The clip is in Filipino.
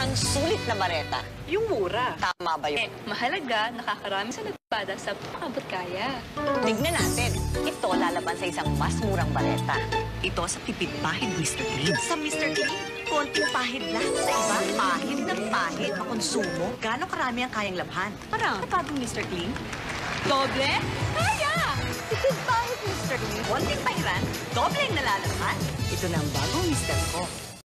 ang sulit na bareta. Yung mura. Tama ba yun? Eh, mahalaga, nakakarami sa nagbada sa pakabot kaya. Tignan natin. Ito lalaban sa isang mas murang bareta. Ito sa tipid pahid, Mr. Clean. Sa Mr. Clean, konting pahid lang. Sa iba, pahid ng pahid. Makonsumo. Gano'ng karami ang kayang labhan? Parang, ano bagong Mr. Clean. Doble? Kaya! Tipid pahid, Mr. Clean. Konting pahiran, doble ang nalalaman. Ito na ang bagong Mr. Ko.